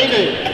Entendi.